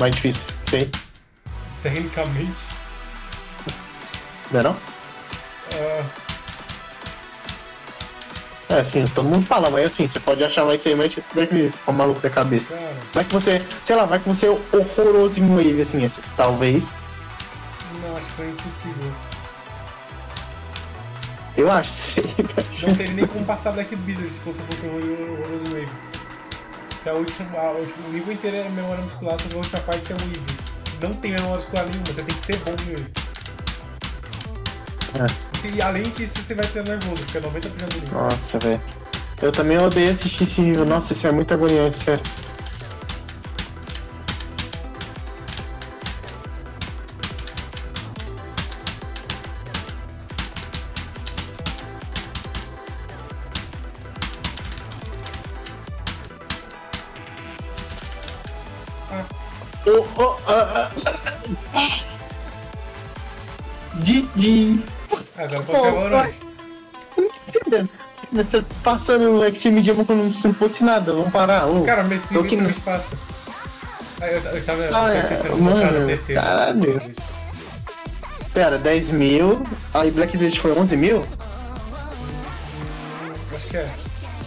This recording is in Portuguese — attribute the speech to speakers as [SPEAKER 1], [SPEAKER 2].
[SPEAKER 1] mais difícil, sei.
[SPEAKER 2] Tecnicamente.
[SPEAKER 1] Não é não?
[SPEAKER 2] ah,
[SPEAKER 1] É, assim, todo mundo fala, mas assim, você pode achar mais mais difícil que isso, com o maluco da cabeça.
[SPEAKER 2] cara,
[SPEAKER 1] Vai que você, sei lá, vai que você é horroroso em wave, assim, assim, talvez.
[SPEAKER 2] não, acho que isso é impossível.
[SPEAKER 1] Eu acho, sei.
[SPEAKER 2] Não teria nem como passar Black Blizzard se fosse, fosse um horroroso Wave. Que a última, a última, o nível inteiro é memória muscular, só que a última parte é um Wave. Não tem memória muscular nenhuma, você tem que ser bom em Wave.
[SPEAKER 1] É.
[SPEAKER 2] E além disso, você vai ter nervoso, porque é 90% do.
[SPEAKER 1] Nossa, velho. Eu também odeio assistir esse nível. Nossa, isso é muito agoniante, sério. Didi.
[SPEAKER 2] Agora
[SPEAKER 1] Pô,
[SPEAKER 2] pode pegar o orange.
[SPEAKER 1] Não tô entendendo. Você passando o Extreme Jump como se não fosse nada, vamos parar. ô.
[SPEAKER 2] Cara, mas esse
[SPEAKER 1] aqui
[SPEAKER 2] também passa. Ah, eu, eu tava eu
[SPEAKER 1] Ah,
[SPEAKER 2] tava
[SPEAKER 1] é,
[SPEAKER 2] esquecendo de
[SPEAKER 1] mano,
[SPEAKER 2] mostrar no TT.
[SPEAKER 1] caralho. Pera, 10 mil, aí Black Beast foi 11 mil?
[SPEAKER 2] Acho que é.